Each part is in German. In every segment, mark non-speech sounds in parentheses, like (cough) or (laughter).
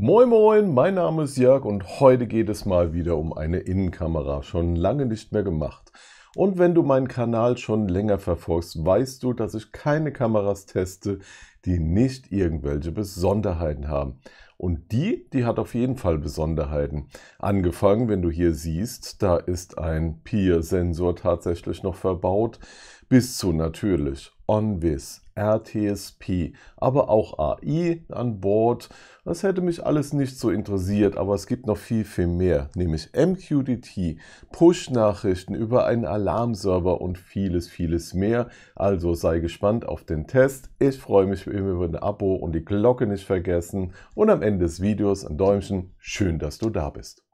Moin Moin, mein Name ist Jörg und heute geht es mal wieder um eine Innenkamera. Schon lange nicht mehr gemacht. Und wenn du meinen Kanal schon länger verfolgst, weißt du, dass ich keine Kameras teste, die nicht irgendwelche Besonderheiten haben. Und die, die hat auf jeden Fall Besonderheiten. Angefangen, wenn du hier siehst, da ist ein Peer-Sensor tatsächlich noch verbaut, bis zu natürlich OnVis, RTSP, aber auch AI an Bord. Das hätte mich alles nicht so interessiert, aber es gibt noch viel, viel mehr, nämlich MQTT, Push-Nachrichten über einen Alarmserver und vieles, vieles mehr. Also sei gespannt auf den Test. Ich freue mich immer über ein Abo und die Glocke nicht vergessen. Und am Ende des Videos ein Däumchen. Schön, dass du da bist.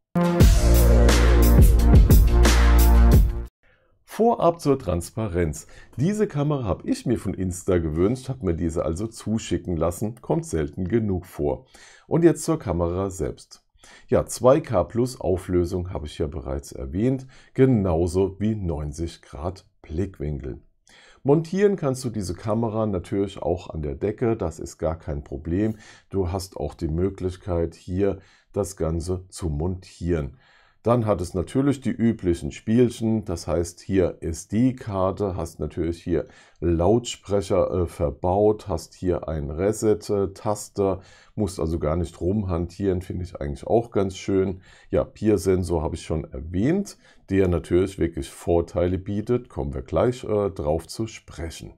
Vorab zur Transparenz. Diese Kamera habe ich mir von Insta gewünscht, habe mir diese also zuschicken lassen, kommt selten genug vor. Und jetzt zur Kamera selbst. Ja, 2K plus Auflösung habe ich ja bereits erwähnt, genauso wie 90 Grad Blickwinkel. Montieren kannst du diese Kamera natürlich auch an der Decke, das ist gar kein Problem. Du hast auch die Möglichkeit hier das Ganze zu montieren. Dann hat es natürlich die üblichen Spielchen, das heißt hier SD-Karte, hast natürlich hier Lautsprecher äh, verbaut, hast hier ein Reset-Taster, musst also gar nicht rumhantieren, finde ich eigentlich auch ganz schön. Ja, Peer-Sensor habe ich schon erwähnt, der natürlich wirklich Vorteile bietet, kommen wir gleich äh, drauf zu sprechen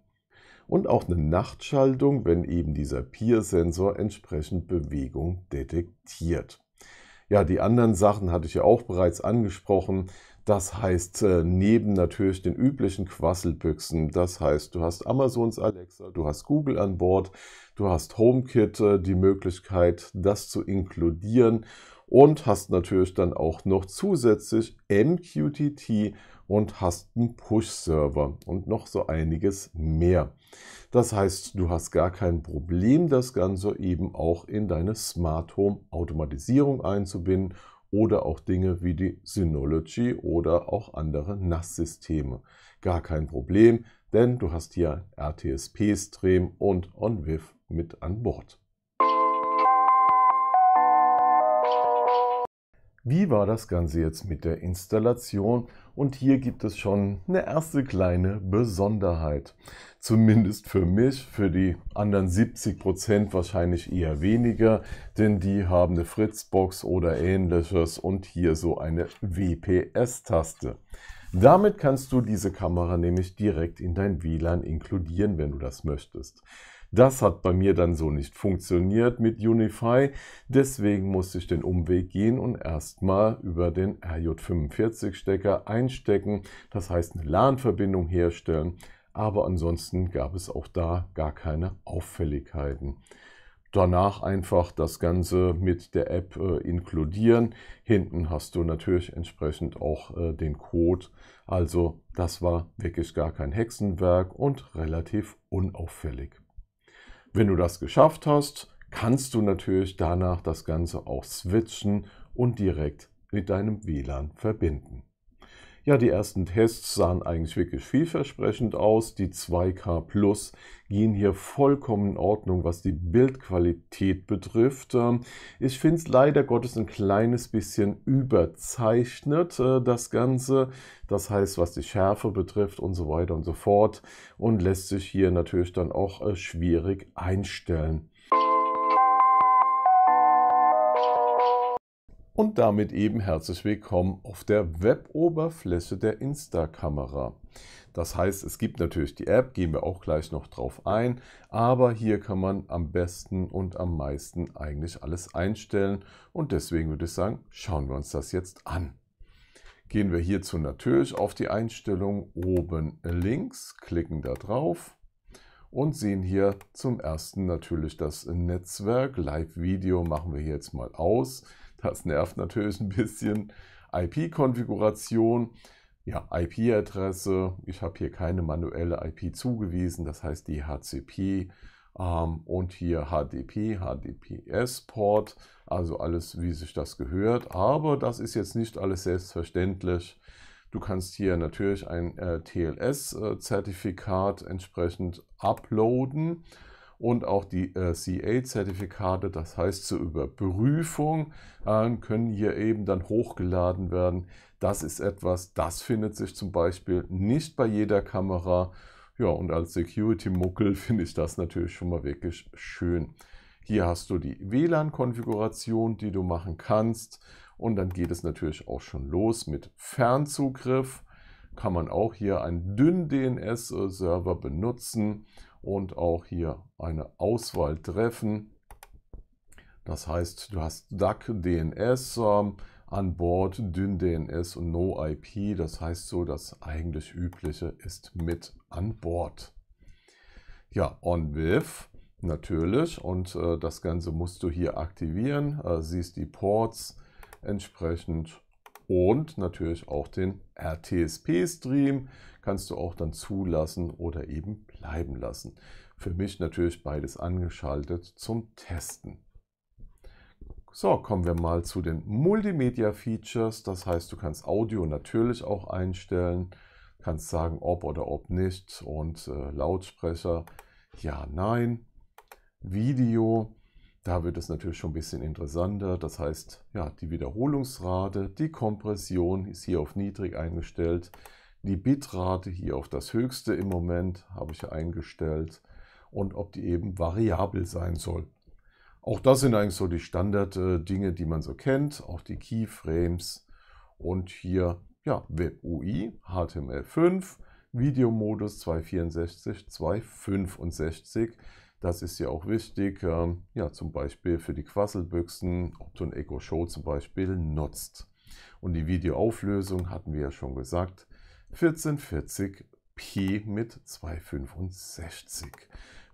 und auch eine Nachtschaltung, wenn eben dieser Peer-Sensor entsprechend Bewegung detektiert. Ja, die anderen Sachen hatte ich ja auch bereits angesprochen. Das heißt, äh, neben natürlich den üblichen Quasselbüchsen, das heißt, du hast Amazons Alexa, du hast Google an Bord, du hast HomeKit, äh, die Möglichkeit, das zu inkludieren und hast natürlich dann auch noch zusätzlich MQTT und hast einen Push-Server und noch so einiges mehr. Das heißt, du hast gar kein Problem, das Ganze eben auch in deine Smart Home Automatisierung einzubinden oder auch Dinge wie die Synology oder auch andere NAS-Systeme. Gar kein Problem, denn du hast hier RTSP-Stream und OnVIF mit an Bord. Wie war das Ganze jetzt mit der Installation? Und hier gibt es schon eine erste kleine Besonderheit. Zumindest für mich, für die anderen 70 Prozent wahrscheinlich eher weniger, denn die haben eine Fritzbox oder ähnliches und hier so eine WPS-Taste. Damit kannst du diese Kamera nämlich direkt in dein WLAN inkludieren, wenn du das möchtest. Das hat bei mir dann so nicht funktioniert mit Unify. Deswegen musste ich den Umweg gehen und erstmal über den RJ45-Stecker einstecken. Das heißt eine LAN-Verbindung herstellen. Aber ansonsten gab es auch da gar keine Auffälligkeiten. Danach einfach das Ganze mit der App äh, inkludieren. Hinten hast du natürlich entsprechend auch äh, den Code. Also das war wirklich gar kein Hexenwerk und relativ unauffällig. Wenn du das geschafft hast, kannst du natürlich danach das Ganze auch switchen und direkt mit deinem WLAN verbinden. Ja, die ersten Tests sahen eigentlich wirklich vielversprechend aus. Die 2K Plus gehen hier vollkommen in Ordnung, was die Bildqualität betrifft. Ähm, ich finde es leider Gottes ein kleines bisschen überzeichnet, äh, das Ganze. Das heißt, was die Schärfe betrifft und so weiter und so fort. Und lässt sich hier natürlich dann auch äh, schwierig einstellen. Und damit eben herzlich willkommen auf der Web-Oberfläche der Insta-Kamera. Das heißt, es gibt natürlich die App, gehen wir auch gleich noch drauf ein, aber hier kann man am besten und am meisten eigentlich alles einstellen und deswegen würde ich sagen, schauen wir uns das jetzt an. Gehen wir hierzu natürlich auf die Einstellung oben links, klicken da drauf und sehen hier zum ersten natürlich das Netzwerk. Live-Video machen wir hier jetzt mal aus. Das nervt natürlich ein bisschen. IP-Konfiguration, ja, IP-Adresse. Ich habe hier keine manuelle IP zugewiesen, das heißt die HCP ähm, und hier HDP, HDPS-Port, also alles, wie sich das gehört. Aber das ist jetzt nicht alles selbstverständlich. Du kannst hier natürlich ein äh, TLS-Zertifikat entsprechend uploaden und auch die äh, CA-Zertifikate, das heißt zur Überprüfung, äh, können hier eben dann hochgeladen werden. Das ist etwas, das findet sich zum Beispiel nicht bei jeder Kamera. Ja, und als Security-Muckel (laughs) finde ich das natürlich schon mal wirklich schön. Hier hast du die WLAN-Konfiguration, die du machen kannst. Und dann geht es natürlich auch schon los mit Fernzugriff. Kann man auch hier einen dünnen DNS-Server benutzen und auch hier eine Auswahl treffen. Das heißt, du hast DAC DNS ähm, an Bord, dünn DNS und No IP. Das heißt so, das eigentlich übliche ist mit an Bord. Ja, on-with natürlich und äh, das Ganze musst du hier aktivieren. Äh, siehst die Ports entsprechend und natürlich auch den RTSP-Stream kannst du auch dann zulassen oder eben bleiben lassen. Für mich natürlich beides angeschaltet zum Testen. So, kommen wir mal zu den Multimedia-Features. Das heißt, du kannst Audio natürlich auch einstellen, kannst sagen, ob oder ob nicht und äh, Lautsprecher, ja, nein. Video, da wird es natürlich schon ein bisschen interessanter. Das heißt, ja, die Wiederholungsrate, die Kompression ist hier auf niedrig eingestellt. Die Bitrate hier auf das höchste im Moment habe ich eingestellt und ob die eben variabel sein soll. Auch das sind eigentlich so die Standard-Dinge, die man so kennt. Auch die Keyframes und hier ja, WebUI, HTML5, Videomodus 264, 265. Das ist ja auch wichtig, ähm, ja, zum Beispiel für die Quasselbüchsen, ob du ein Echo Show zum Beispiel nutzt. Und die Videoauflösung hatten wir ja schon gesagt, 1440p mit 265.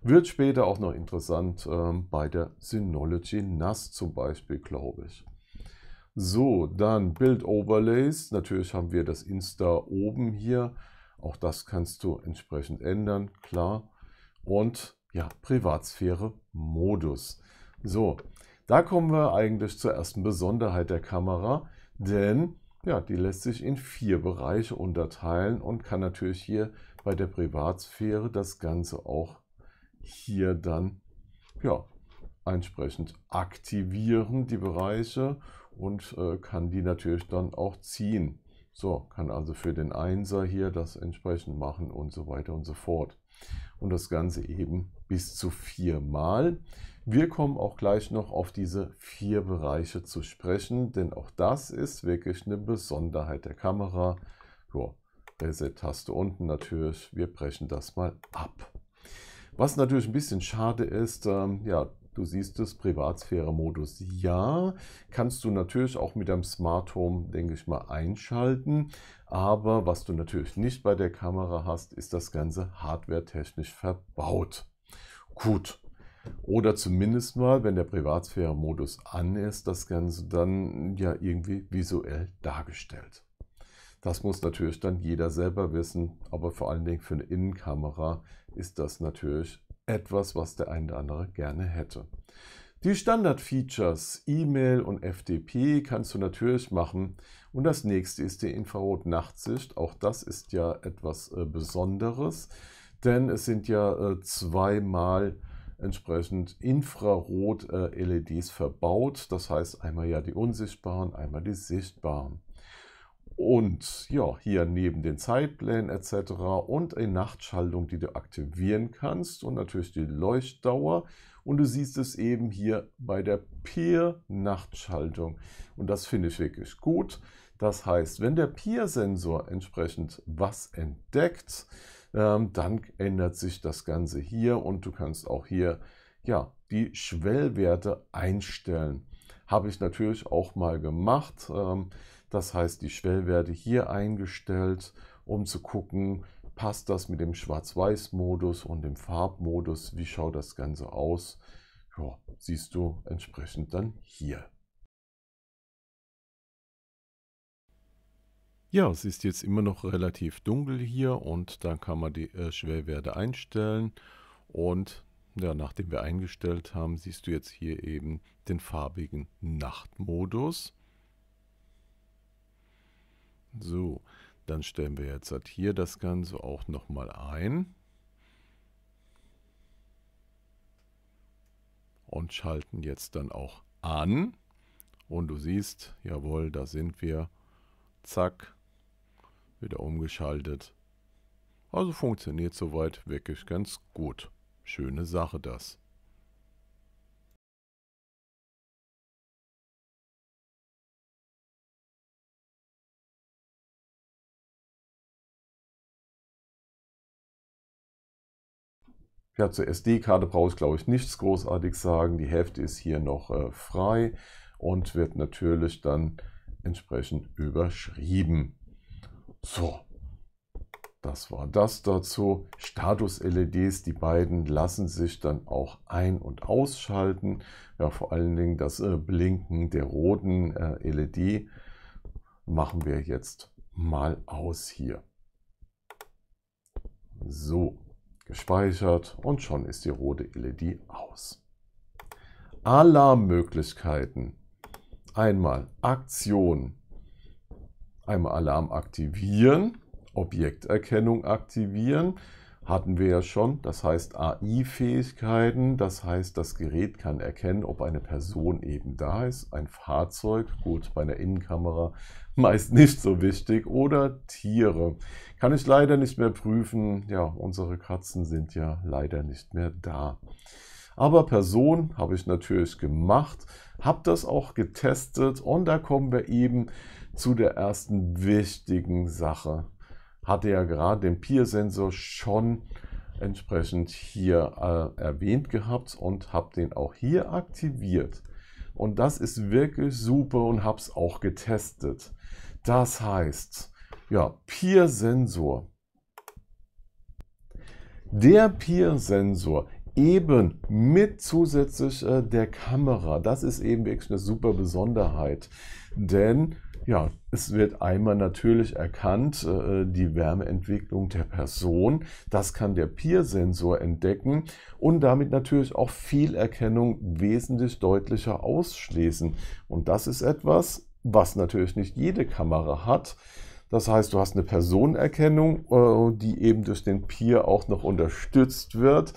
Wird später auch noch interessant ähm, bei der Synology NAS zum Beispiel, glaube ich. So, dann Build Overlays. Natürlich haben wir das Insta oben hier. Auch das kannst du entsprechend ändern, klar. Und ja, Privatsphäre-Modus. So, da kommen wir eigentlich zur ersten Besonderheit der Kamera, denn ja, die lässt sich in vier Bereiche unterteilen und kann natürlich hier bei der Privatsphäre das Ganze auch hier dann ja, entsprechend aktivieren, die Bereiche, und äh, kann die natürlich dann auch ziehen. So, kann also für den Einser hier das entsprechend machen und so weiter und so fort. Und das Ganze eben bis zu viermal. Wir kommen auch gleich noch auf diese vier Bereiche zu sprechen, denn auch das ist wirklich eine Besonderheit der Kamera. Ja, Reset-Taste unten natürlich. Wir brechen das mal ab. Was natürlich ein bisschen schade ist, ähm, ja, Du siehst es, Privatsphäre-Modus ja. Kannst du natürlich auch mit deinem Smart Home, denke ich mal, einschalten. Aber was du natürlich nicht bei der Kamera hast, ist das Ganze hardware-technisch verbaut. Gut. Oder zumindest mal, wenn der Privatsphäre-Modus an ist, das Ganze dann ja irgendwie visuell dargestellt. Das muss natürlich dann jeder selber wissen, aber vor allen Dingen für eine Innenkamera ist das natürlich etwas, was der eine oder andere gerne hätte. Die Standard-Features E-Mail und FTP kannst du natürlich machen. Und das nächste ist die Infrarot-Nachtsicht. Auch das ist ja etwas äh, Besonderes, denn es sind ja äh, zweimal entsprechend Infrarot-LEDs äh, verbaut. Das heißt einmal ja die unsichtbaren, einmal die sichtbaren. Und ja, hier neben den Zeitplänen etc. und eine Nachtschaltung, die du aktivieren kannst und natürlich die Leuchtdauer. Und du siehst es eben hier bei der Peer-Nachtschaltung. Und das finde ich wirklich gut. Das heißt, wenn der Peer-Sensor entsprechend was entdeckt, ähm, dann ändert sich das Ganze hier und du kannst auch hier ja, die Schwellwerte einstellen. Habe ich natürlich auch mal gemacht. Das heißt, die Schwellwerte hier eingestellt, um zu gucken, passt das mit dem Schwarz-Weiß-Modus und dem Farbmodus, wie schaut das Ganze aus. Ja, siehst du entsprechend dann hier. Ja, es ist jetzt immer noch relativ dunkel hier und dann kann man die äh, Schwellwerte einstellen und ja, nachdem wir eingestellt haben, siehst du jetzt hier eben den farbigen Nachtmodus. So, dann stellen wir jetzt halt hier das Ganze auch nochmal ein. und schalten jetzt dann auch an. Und du siehst, jawohl, da sind wir. Zack, wieder umgeschaltet. Also funktioniert soweit wirklich ganz gut. Schöne Sache das. Ja, zur SD-Karte brauche ich, glaube ich, nichts großartig sagen. Die Hälfte ist hier noch äh, frei und wird natürlich dann entsprechend überschrieben. So, das war das dazu. Status-LEDs, die beiden lassen sich dann auch ein- und ausschalten. Ja, vor allen Dingen das äh, Blinken der roten äh, LED machen wir jetzt mal aus hier. So gespeichert und schon ist die rote LED aus. Alarmmöglichkeiten. Einmal Aktion, einmal Alarm aktivieren, Objekterkennung aktivieren, hatten wir ja schon, das heißt AI-Fähigkeiten, das heißt, das Gerät kann erkennen, ob eine Person eben da ist, ein Fahrzeug, gut, bei einer Innenkamera meist nicht so wichtig, oder Tiere. Kann ich leider nicht mehr prüfen, ja, unsere Katzen sind ja leider nicht mehr da. Aber Person habe ich natürlich gemacht, habe das auch getestet und da kommen wir eben zu der ersten wichtigen Sache hatte ja gerade den Peer-Sensor schon entsprechend hier äh, erwähnt gehabt und habe den auch hier aktiviert. Und das ist wirklich super und habe es auch getestet. Das heißt, ja, Peer-Sensor. Der Peer-Sensor eben mit zusätzlich äh, der Kamera, das ist eben wirklich eine super Besonderheit. Denn ja, es wird einmal natürlich erkannt, äh, die Wärmeentwicklung der Person. Das kann der Peer-Sensor entdecken und damit natürlich auch Fehlerkennung wesentlich deutlicher ausschließen. Und das ist etwas, was natürlich nicht jede Kamera hat. Das heißt, du hast eine Personenerkennung, äh, die eben durch den Peer auch noch unterstützt wird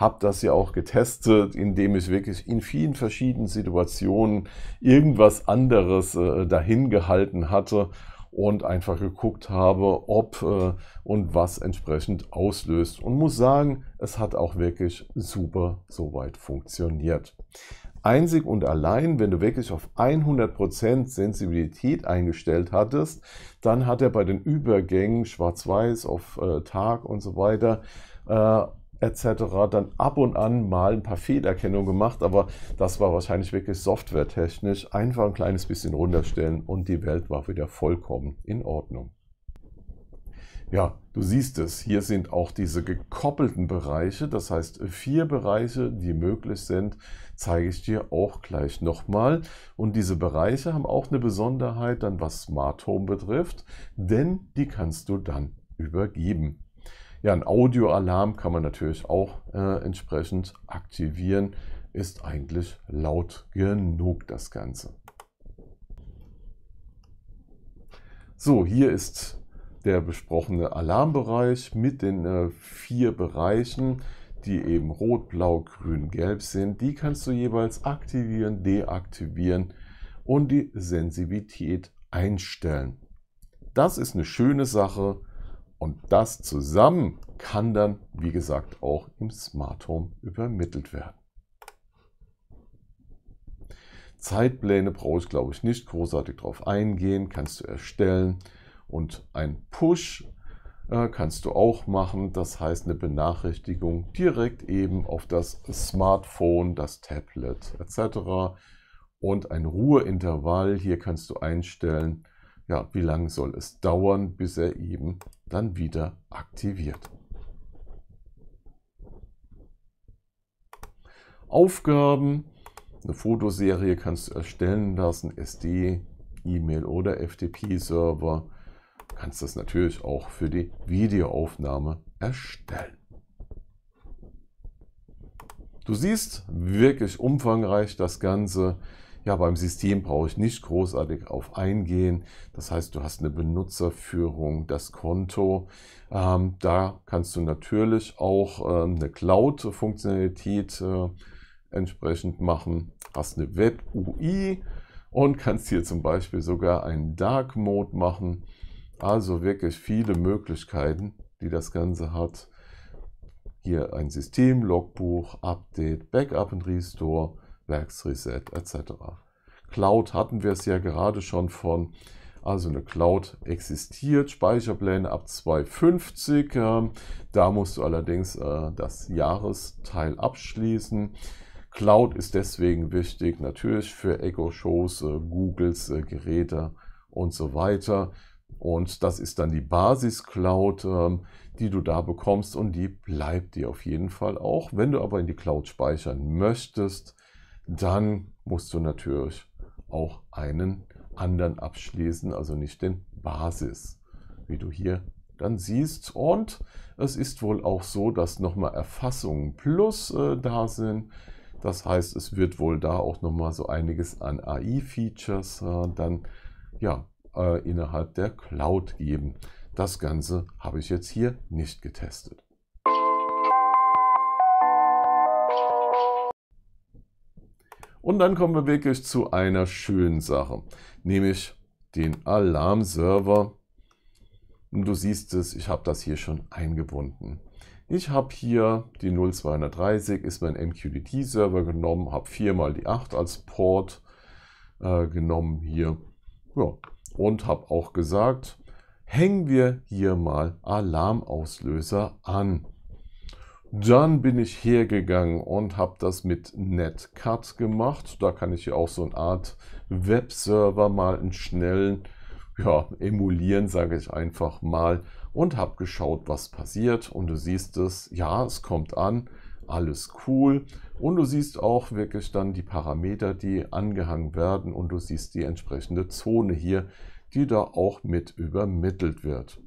habe das ja auch getestet, indem ich wirklich in vielen verschiedenen Situationen irgendwas anderes äh, dahin gehalten hatte und einfach geguckt habe, ob äh, und was entsprechend auslöst. Und muss sagen, es hat auch wirklich super soweit funktioniert. Einzig und allein, wenn du wirklich auf 100% Sensibilität eingestellt hattest, dann hat er bei den Übergängen schwarz-weiß auf äh, Tag und so weiter äh, etc. dann ab und an mal ein paar Fehlerkennungen gemacht, aber das war wahrscheinlich wirklich softwaretechnisch. Einfach ein kleines bisschen runterstellen und die Welt war wieder vollkommen in Ordnung. Ja, du siehst es, hier sind auch diese gekoppelten Bereiche, das heißt vier Bereiche, die möglich sind, zeige ich dir auch gleich nochmal. Und diese Bereiche haben auch eine Besonderheit dann, was Smart Home betrifft, denn die kannst du dann übergeben. Ja, ein Audioalarm kann man natürlich auch äh, entsprechend aktivieren. Ist eigentlich laut genug das Ganze. So, hier ist der besprochene Alarmbereich mit den äh, vier Bereichen, die eben rot, blau, grün, gelb sind. Die kannst du jeweils aktivieren, deaktivieren und die Sensibilität einstellen. Das ist eine schöne Sache und das zusammen kann dann, wie gesagt, auch im Smart Home übermittelt werden. Zeitpläne brauche ich, glaube ich, nicht großartig darauf eingehen. Kannst du erstellen. Und ein Push äh, kannst du auch machen. Das heißt eine Benachrichtigung direkt eben auf das Smartphone, das Tablet etc. Und ein Ruheintervall. Hier kannst du einstellen, ja, wie lange soll es dauern, bis er eben dann wieder aktiviert. Aufgaben. Eine Fotoserie kannst du erstellen lassen, SD, E-Mail oder FTP-Server. Kannst das natürlich auch für die Videoaufnahme erstellen. Du siehst, wirklich umfangreich das Ganze. Ja, beim System brauche ich nicht großartig auf eingehen. Das heißt, du hast eine Benutzerführung, das Konto. Ähm, da kannst du natürlich auch äh, eine Cloud-Funktionalität äh, entsprechend machen. Hast eine Web-UI und kannst hier zum Beispiel sogar einen Dark Mode machen. Also wirklich viele Möglichkeiten, die das Ganze hat. Hier ein System, Logbuch, Update, Backup und Restore, Werksreset etc. Cloud hatten wir es ja gerade schon von. Also eine Cloud existiert, Speicherpläne ab 250. Ähm, da musst du allerdings äh, das Jahresteil abschließen. Cloud ist deswegen wichtig, natürlich für Echo-Shows, äh, Googles äh, Geräte und so weiter. Und das ist dann die Basis-Cloud, ähm, die du da bekommst und die bleibt dir auf jeden Fall auch. Wenn du aber in die Cloud speichern möchtest, dann musst du natürlich auch einen anderen abschließen, also nicht den Basis, wie du hier dann siehst. Und es ist wohl auch so, dass nochmal Erfassungen plus äh, da sind. Das heißt, es wird wohl da auch nochmal so einiges an AI-Features äh, dann ja, äh, innerhalb der Cloud geben. Das Ganze habe ich jetzt hier nicht getestet. Und dann kommen wir wirklich zu einer schönen Sache, nämlich den Alarmserver. Und du siehst es, ich habe das hier schon eingebunden. Ich habe hier die 0230, ist mein MQTT-Server genommen, habe viermal die 8 als Port äh, genommen hier. Ja, und habe auch gesagt, hängen wir hier mal Alarmauslöser an. Dann bin ich hergegangen und habe das mit Netcat gemacht. Da kann ich ja auch so eine Art Webserver mal einen schnellen ja, emulieren, sage ich einfach mal. Und habe geschaut, was passiert. Und du siehst es, ja, es kommt an, alles cool. Und du siehst auch wirklich dann die Parameter, die angehangen werden. Und du siehst die entsprechende Zone hier, die da auch mit übermittelt wird.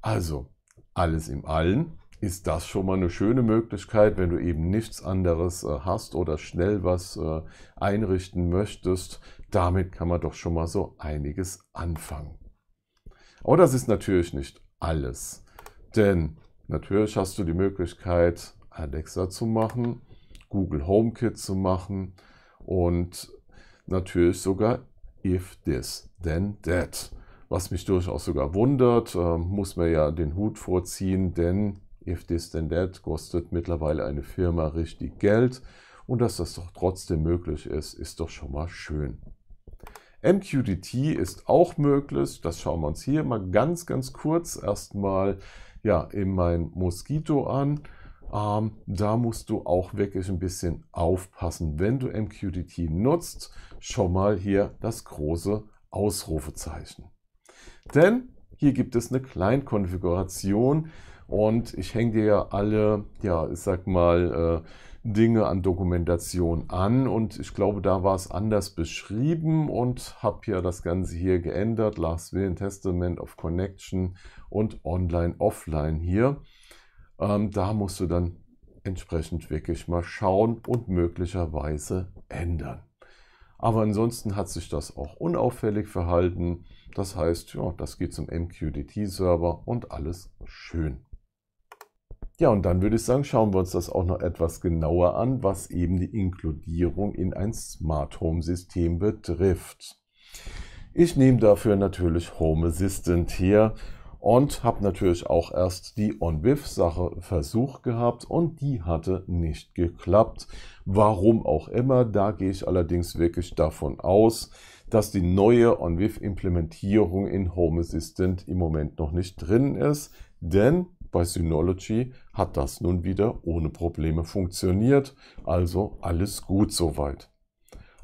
Also, alles im Allen ist das schon mal eine schöne Möglichkeit, wenn du eben nichts anderes äh, hast oder schnell was äh, einrichten möchtest. Damit kann man doch schon mal so einiges anfangen. Aber das ist natürlich nicht alles, denn natürlich hast du die Möglichkeit, Alexa zu machen, Google HomeKit zu machen und natürlich sogar If This Then That. Was mich durchaus sogar wundert, äh, muss man ja den Hut vorziehen, denn If This Then That kostet mittlerweile eine Firma richtig Geld und dass das doch trotzdem möglich ist, ist doch schon mal schön. MQTT ist auch möglich, das schauen wir uns hier mal ganz, ganz kurz erstmal ja, in mein Mosquito an. Ähm, da musst du auch wirklich ein bisschen aufpassen. Wenn du MQTT nutzt, schon mal hier das große Ausrufezeichen. Denn hier gibt es eine Kleinkonfiguration, und ich hänge dir ja alle, ja, ich sag mal, äh, Dinge an Dokumentation an und ich glaube, da war es anders beschrieben und habe ja das Ganze hier geändert. Last Will Testament of Connection und Online, Offline hier. Ähm, da musst du dann entsprechend wirklich mal schauen und möglicherweise ändern. Aber ansonsten hat sich das auch unauffällig verhalten. Das heißt, ja, das geht zum MQTT-Server und alles schön. Ja, und dann würde ich sagen, schauen wir uns das auch noch etwas genauer an, was eben die Inkludierung in ein Smart Home System betrifft. Ich nehme dafür natürlich Home Assistant her und habe natürlich auch erst die OnWith-Sache versucht gehabt und die hatte nicht geklappt. Warum auch immer, da gehe ich allerdings wirklich davon aus, dass die neue OnWith-Implementierung in Home Assistant im Moment noch nicht drin ist, denn bei Synology hat das nun wieder ohne Probleme funktioniert, also alles gut soweit.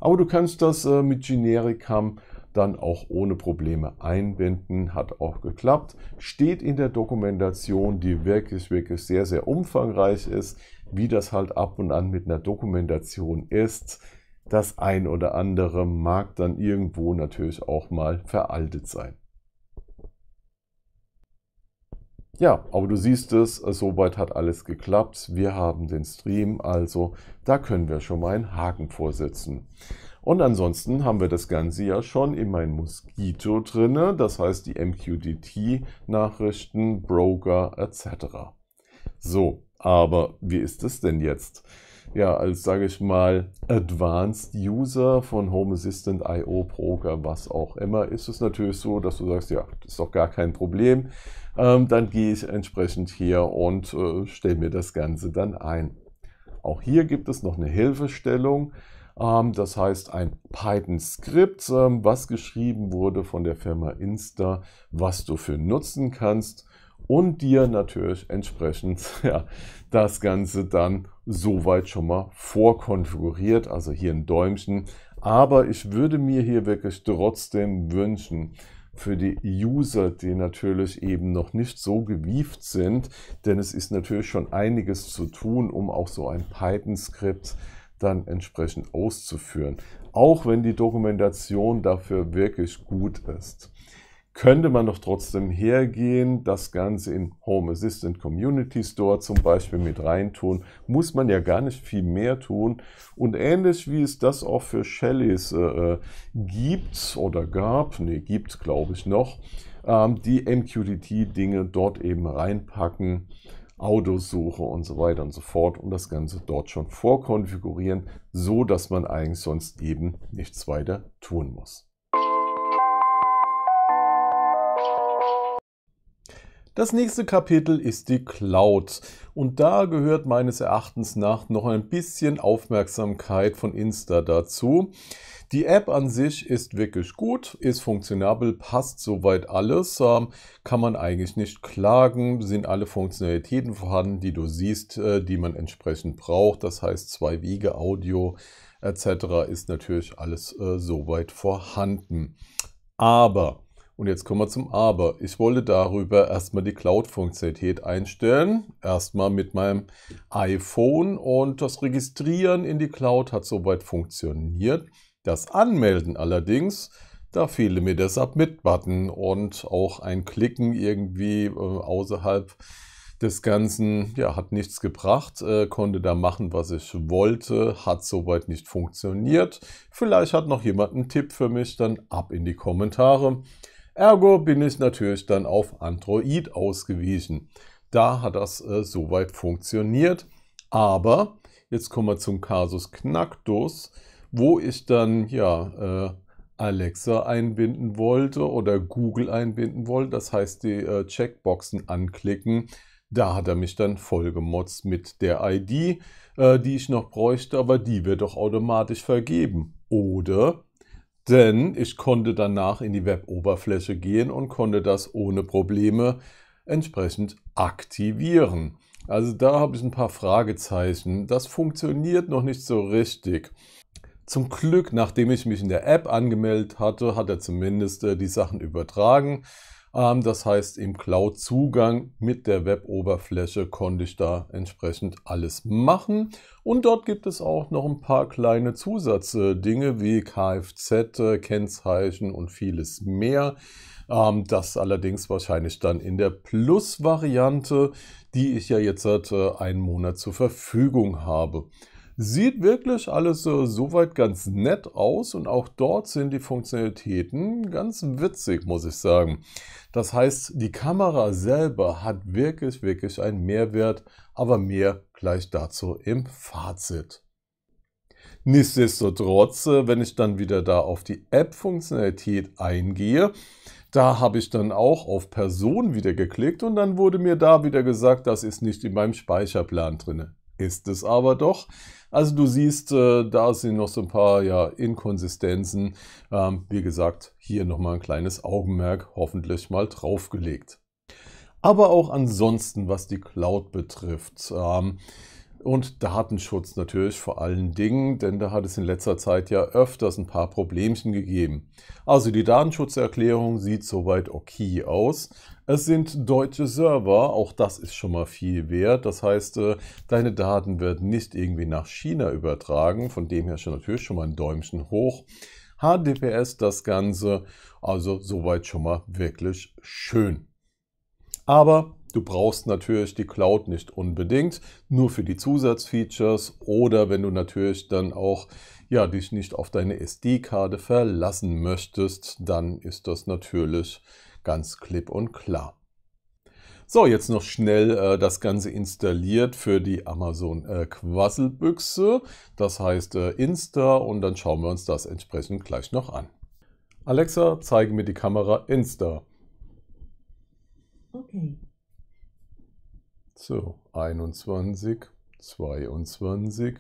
Aber du kannst das äh, mit Genericam dann auch ohne Probleme einbinden, hat auch geklappt, steht in der Dokumentation, die wirklich, wirklich sehr, sehr umfangreich ist, wie das halt ab und an mit einer Dokumentation ist. Das ein oder andere mag dann irgendwo natürlich auch mal veraltet sein. Ja, aber du siehst es, soweit hat alles geklappt. Wir haben den Stream, also da können wir schon mal einen Haken vorsetzen. Und ansonsten haben wir das Ganze ja schon in mein Mosquito drinne, das heißt die MQTT-Nachrichten, Broker etc. So, aber wie ist es denn jetzt? ja, als sage ich mal Advanced User von Home Assistant IO Broker, was auch immer, ist es natürlich so, dass du sagst, ja, das ist doch gar kein Problem. Ähm, dann gehe ich entsprechend hier und äh, stelle mir das Ganze dann ein. Auch hier gibt es noch eine Hilfestellung. Ähm, das heißt ein Python-Skript, ähm, was geschrieben wurde von der Firma Insta, was du für nutzen kannst und dir natürlich entsprechend (laughs) ja, das Ganze dann soweit schon mal vorkonfiguriert, also hier ein Däumchen. Aber ich würde mir hier wirklich trotzdem wünschen, für die User, die natürlich eben noch nicht so gewieft sind, denn es ist natürlich schon einiges zu tun, um auch so ein Python-Skript dann entsprechend auszuführen. Auch wenn die Dokumentation dafür wirklich gut ist könnte man doch trotzdem hergehen, das Ganze in Home Assistant Community Store zum Beispiel mit reintun. Muss man ja gar nicht viel mehr tun. Und ähnlich wie es das auch für Shellys äh, äh gibt oder gab, nee, gibt glaube ich noch, ähm, die MQTT-Dinge dort eben reinpacken. Autosuche und so weiter und so fort und das Ganze dort schon vorkonfigurieren, so dass man eigentlich sonst eben nichts weiter tun muss. Das nächste Kapitel ist die Cloud und da gehört meines Erachtens nach noch ein bisschen Aufmerksamkeit von Insta dazu. Die App an sich ist wirklich gut, ist funktionabel, passt soweit alles, ähm, kann man eigentlich nicht klagen, sind alle Funktionalitäten vorhanden, die du siehst, äh, die man entsprechend braucht. Das heißt, zwei Wege, Audio etc. ist natürlich alles äh, soweit vorhanden. Aber und jetzt kommen wir zum Aber. Ich wollte darüber erstmal die Cloud-Funktionalität einstellen. Erstmal mit meinem iPhone und das Registrieren in die Cloud hat soweit funktioniert. Das Anmelden allerdings, da fehle mir der Submit-Button und auch ein Klicken irgendwie äh, außerhalb des Ganzen ja, hat nichts gebracht, äh, konnte da machen, was ich wollte, hat soweit nicht funktioniert. Vielleicht hat noch jemand einen Tipp für mich, dann ab in die Kommentare. Ergo bin ich natürlich dann auf Android ausgewiesen. Da hat das äh, soweit funktioniert. Aber jetzt kommen wir zum Kasus Knacktus, wo ich dann ja äh, Alexa einbinden wollte oder Google einbinden wollte. Das heißt, die äh, Checkboxen anklicken. Da hat er mich dann vollgemotzt mit der ID, äh, die ich noch bräuchte, aber die wird doch automatisch vergeben. Oder denn ich konnte danach in die Web-Oberfläche gehen und konnte das ohne Probleme entsprechend aktivieren. Also da habe ich ein paar Fragezeichen. Das funktioniert noch nicht so richtig. Zum Glück, nachdem ich mich in der App angemeldet hatte, hat er zumindest äh, die Sachen übertragen. Ähm, das heißt, im Cloud-Zugang mit der Web-Oberfläche konnte ich da entsprechend alles machen. Und dort gibt es auch noch ein paar kleine Zusatzdinge wie Kfz-Kennzeichen und vieles mehr. Ähm, das allerdings wahrscheinlich dann in der Plus-Variante, die ich ja jetzt seit äh, einem Monat zur Verfügung habe. Sieht wirklich alles äh, soweit ganz nett aus und auch dort sind die Funktionalitäten ganz witzig, muss ich sagen. Das heißt, die Kamera selber hat wirklich, wirklich einen Mehrwert, aber mehr gleich dazu im Fazit. Nichtsdestotrotz, äh, wenn ich dann wieder da auf die App-Funktionalität eingehe, da habe ich dann auch auf Person wieder geklickt und dann wurde mir da wieder gesagt, das ist nicht in meinem Speicherplan drin. Ist es aber doch. Also du siehst, äh, da sind noch so ein paar ja, Inkonsistenzen. Ähm, wie gesagt, hier nochmal ein kleines Augenmerk hoffentlich mal draufgelegt. Aber auch ansonsten, was die Cloud betrifft. Ähm, und Datenschutz natürlich vor allen Dingen, denn da hat es in letzter Zeit ja öfters ein paar Problemchen gegeben. Also die Datenschutzerklärung sieht soweit okay aus. Es sind deutsche Server, auch das ist schon mal viel wert. Das heißt, äh, deine Daten werden nicht irgendwie nach China übertragen, von dem her schon natürlich schon mal ein Däumchen hoch. HDPS das Ganze, also soweit schon mal wirklich schön. Aber du brauchst natürlich die Cloud nicht unbedingt, nur für die Zusatzfeatures oder wenn du natürlich dann auch ja, dich nicht auf deine SD-Karte verlassen möchtest, dann ist das natürlich ganz klipp und klar. So, jetzt noch schnell äh, das Ganze installiert für die Amazon äh, Quasselbüchse. Das heißt äh, Insta und dann schauen wir uns das entsprechend gleich noch an. Alexa, zeige mir die Kamera Insta. Okay. So, 21, 22.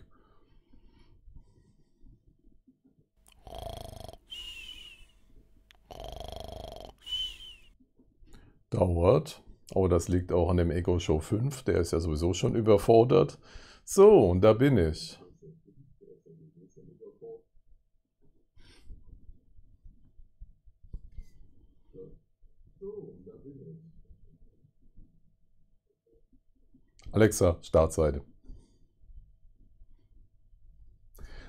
Dauert. Aber das liegt auch an dem Echo Show 5, der ist ja sowieso schon überfordert. So, und da bin ich. Alexa, Startseite.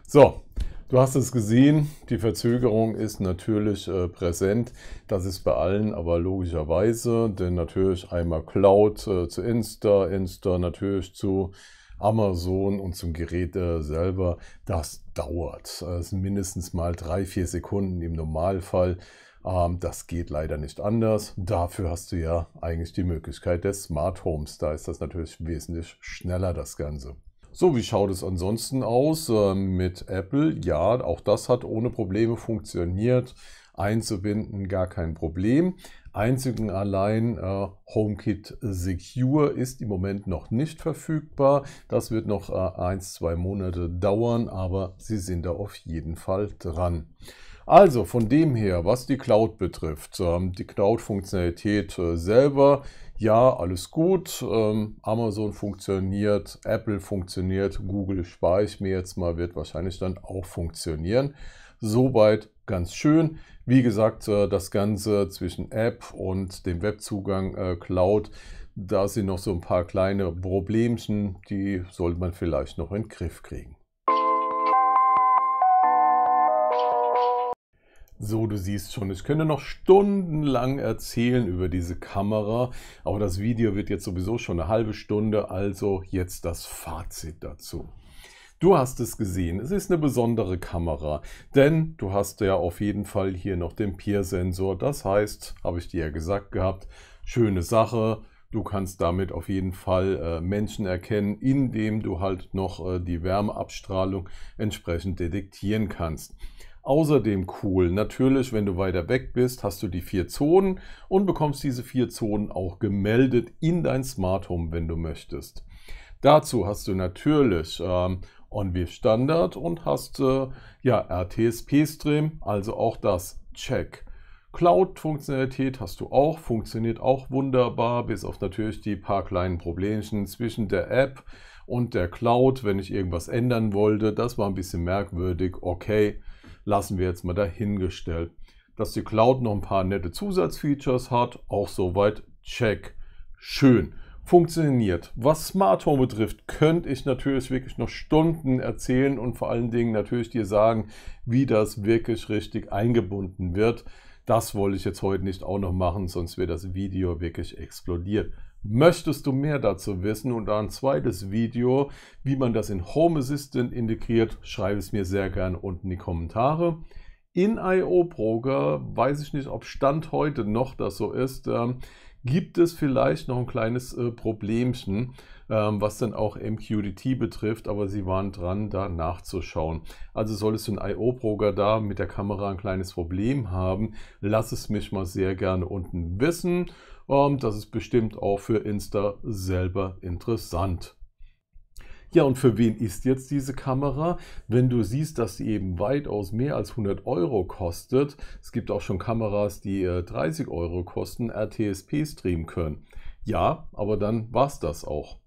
So, Du hast es gesehen, die Verzögerung ist natürlich äh, präsent. Das ist bei allen aber logischerweise, denn natürlich einmal Cloud äh, zu Insta, Insta natürlich zu Amazon und zum Gerät äh, selber. Das dauert. Es sind mindestens mal drei, vier Sekunden im Normalfall. Ähm, das geht leider nicht anders. Dafür hast du ja eigentlich die Möglichkeit des Smart Homes. Da ist das natürlich wesentlich schneller, das Ganze. So, wie schaut es ansonsten aus äh, mit Apple? Ja, auch das hat ohne Probleme funktioniert. Einzubinden gar kein Problem. Einzig und allein äh, HomeKit Secure ist im Moment noch nicht verfügbar. Das wird noch äh, ein, zwei Monate dauern, aber sie sind da auf jeden Fall dran. Also von dem her, was die Cloud betrifft, ähm, die Cloud-Funktionalität äh, selber, ja, alles gut. Ähm, Amazon funktioniert, Apple funktioniert, Google spare ich mir jetzt mal, wird wahrscheinlich dann auch funktionieren. Soweit ganz schön. Wie gesagt, äh, das Ganze zwischen App und dem Webzugang äh, Cloud, da sind noch so ein paar kleine Problemchen, die sollte man vielleicht noch in den Griff kriegen. So, du siehst schon, ich könnte noch stundenlang erzählen über diese Kamera, aber das Video wird jetzt sowieso schon eine halbe Stunde, also jetzt das Fazit dazu. Du hast es gesehen, es ist eine besondere Kamera, denn du hast ja auf jeden Fall hier noch den Peer-Sensor. Das heißt, habe ich dir ja gesagt gehabt, schöne Sache, Du kannst damit auf jeden Fall äh, Menschen erkennen, indem du halt noch äh, die Wärmeabstrahlung entsprechend detektieren kannst. Außerdem cool, natürlich, wenn du weiter weg bist, hast du die vier Zonen und bekommst diese vier Zonen auch gemeldet in dein Smart Home, wenn du möchtest. Dazu hast du natürlich ähm, OnVIF Standard und hast äh, ja RTSP Stream, also auch das Check. Cloud-Funktionalität hast du auch, funktioniert auch wunderbar, bis auf natürlich die paar kleinen Problemchen zwischen der App und der Cloud, wenn ich irgendwas ändern wollte. Das war ein bisschen merkwürdig, okay lassen wir jetzt mal dahingestellt. Dass die Cloud noch ein paar nette Zusatzfeatures hat, auch soweit check. Schön. Funktioniert. Was Smart Home betrifft, könnte ich natürlich wirklich noch Stunden erzählen und vor allen Dingen natürlich dir sagen, wie das wirklich richtig eingebunden wird. Das wollte ich jetzt heute nicht auch noch machen, sonst wäre das Video wirklich explodiert. Möchtest du mehr dazu wissen und ein zweites Video, wie man das in Home Assistant integriert, schreibe es mir sehr gerne unten in die Kommentare. In IO Broker, weiß ich nicht, ob Stand heute noch das so ist, ähm, gibt es vielleicht noch ein kleines äh, Problemchen, ähm, was dann auch MQDT betrifft, aber sie waren dran, da nachzuschauen. Also solltest du in IO Broker da mit der Kamera ein kleines Problem haben, lass es mich mal sehr gerne unten wissen. Das ist bestimmt auch für Insta selber interessant. Ja, und für wen ist jetzt diese Kamera? Wenn du siehst, dass sie eben weitaus mehr als 100 Euro kostet, es gibt auch schon Kameras, die 30 äh, Euro kosten, RTSP streamen können. Ja, aber dann war es das auch.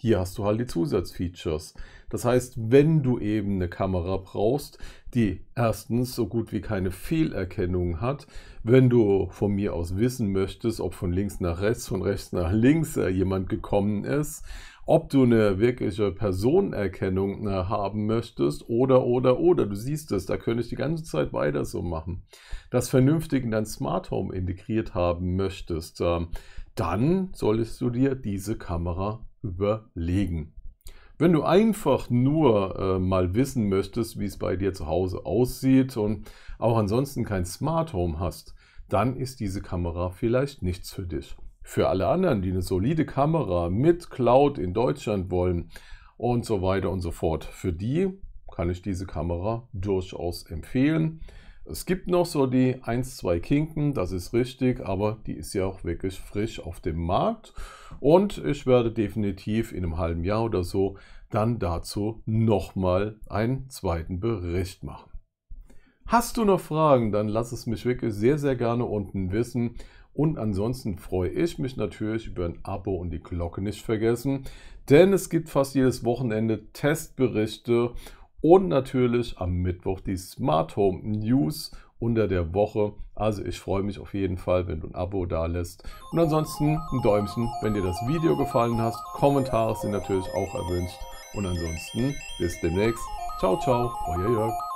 Hier hast du halt die Zusatzfeatures. Das heißt, wenn du eben eine Kamera brauchst, die erstens so gut wie keine Fehlerkennung hat, wenn du von mir aus wissen möchtest, ob von links nach rechts, von rechts nach links äh, jemand gekommen ist, ob du eine wirkliche Personenerkennung äh, haben möchtest oder, oder, oder. Du siehst es, da könnte ich die ganze Zeit weiter so machen. Das vernünftig in dein Smart Home integriert haben möchtest, äh, dann solltest du dir diese Kamera überlegen. Wenn du einfach nur äh, mal wissen möchtest, wie es bei dir zu Hause aussieht und auch ansonsten kein Smart Home hast, dann ist diese Kamera vielleicht nichts für dich. Für alle anderen, die eine solide Kamera mit Cloud in Deutschland wollen und so weiter und so fort, für die kann ich diese Kamera durchaus empfehlen. Es gibt noch so die 1, 2 Kinken, das ist richtig, aber die ist ja auch wirklich frisch auf dem Markt. Und ich werde definitiv in einem halben Jahr oder so dann dazu nochmal einen zweiten Bericht machen. Hast du noch Fragen, dann lass es mich wirklich sehr, sehr gerne unten wissen. Und ansonsten freue ich mich natürlich über ein Abo und die Glocke nicht vergessen, denn es gibt fast jedes Wochenende Testberichte und natürlich am Mittwoch die Smart Home News unter der Woche. Also ich freue mich auf jeden Fall, wenn du ein Abo da lässt. Und ansonsten ein Däumchen, wenn dir das Video gefallen hat. Kommentare sind natürlich auch erwünscht. Und ansonsten bis demnächst. Ciao, ciao, euer Jörg.